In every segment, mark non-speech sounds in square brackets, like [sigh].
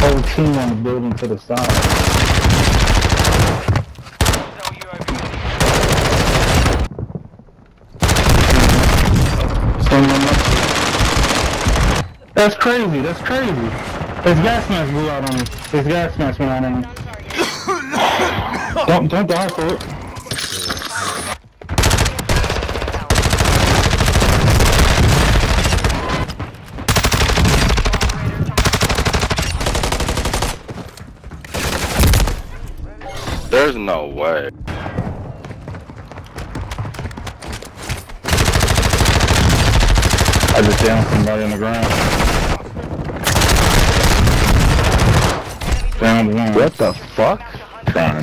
Whole team on the building to the side. That's crazy. That's crazy. His gas mask blew out on me. His gas mask went out on me. [coughs] don't don't die for it. There's no way. I just downed somebody on the ground. Down one. What the fuck? Trying.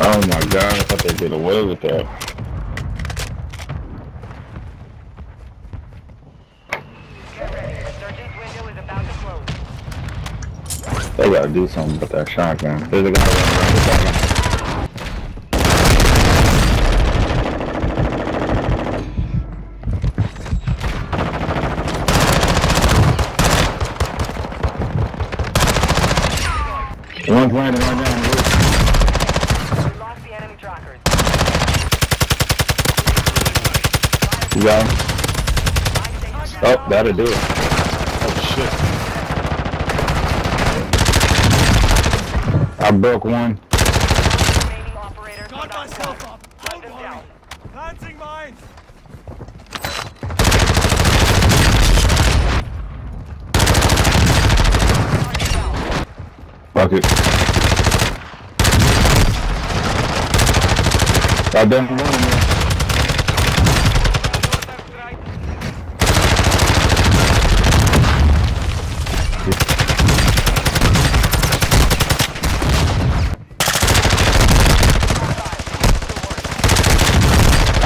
Oh my god, I thought they did away with that. They gotta do something about that shotgun. There's a guy running around with shotgun. One's landing right now. We lost the enemy trackers. You got him? Oh, that'll do it. Oh shit. I broke one. Got myself up. Them down. Planting. Fuck it. I done running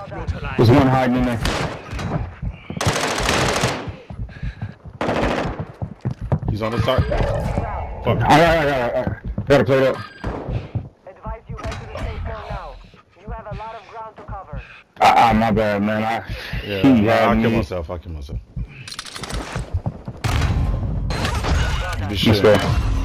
Threat neutralized. There's one hiding in there. He's on the start. Fuck. Alright, alright, alright, alright. Gotta play it up. Advise you head to the safe zone now. You have a lot of ground to cover. Ah, ah, my bad, man. I, Yeah, he I- I'll kill myself. I'll kill myself. Good Let's shit. go.